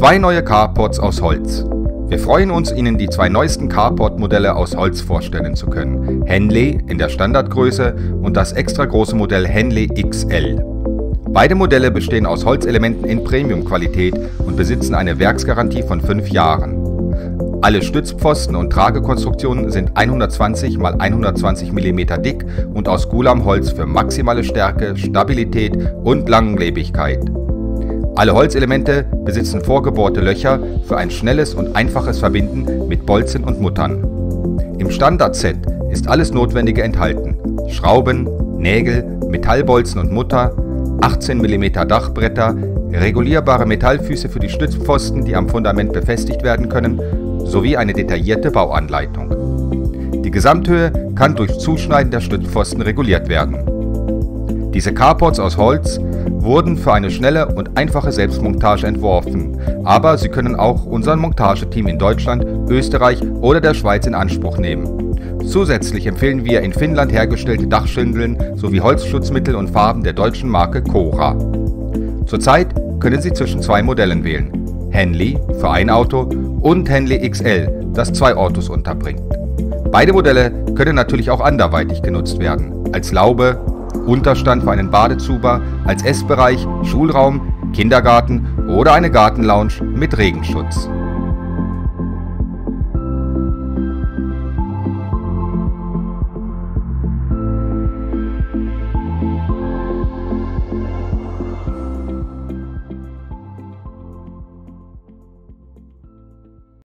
Zwei neue Carports aus Holz. Wir freuen uns, Ihnen die zwei neuesten Carport-Modelle aus Holz vorstellen zu können. Henley in der Standardgröße und das extra große Modell Henley XL. Beide Modelle bestehen aus Holzelementen in Premium-Qualität und besitzen eine Werksgarantie von fünf Jahren. Alle Stützpfosten und Tragekonstruktionen sind 120 x 120 mm dick und aus Gulam-Holz für maximale Stärke, Stabilität und Langlebigkeit. Alle Holzelemente besitzen vorgebohrte Löcher für ein schnelles und einfaches Verbinden mit Bolzen und Muttern. Im Standard-Set ist alles Notwendige enthalten. Schrauben, Nägel, Metallbolzen und Mutter, 18 mm Dachbretter, regulierbare Metallfüße für die Stützpfosten, die am Fundament befestigt werden können, sowie eine detaillierte Bauanleitung. Die Gesamthöhe kann durch Zuschneiden der Stützpfosten reguliert werden. Diese Carports aus Holz wurden für eine schnelle und einfache Selbstmontage entworfen, aber Sie können auch unser Montageteam in Deutschland, Österreich oder der Schweiz in Anspruch nehmen. Zusätzlich empfehlen wir in Finnland hergestellte Dachschindeln sowie Holzschutzmittel und Farben der deutschen Marke Cora. Zurzeit können Sie zwischen zwei Modellen wählen. Henley für ein Auto und Henley XL, das zwei Autos unterbringt. Beide Modelle können natürlich auch anderweitig genutzt werden, als Laube, Unterstand für einen Badezuber, als Essbereich, Schulraum, Kindergarten oder eine Gartenlounge mit Regenschutz.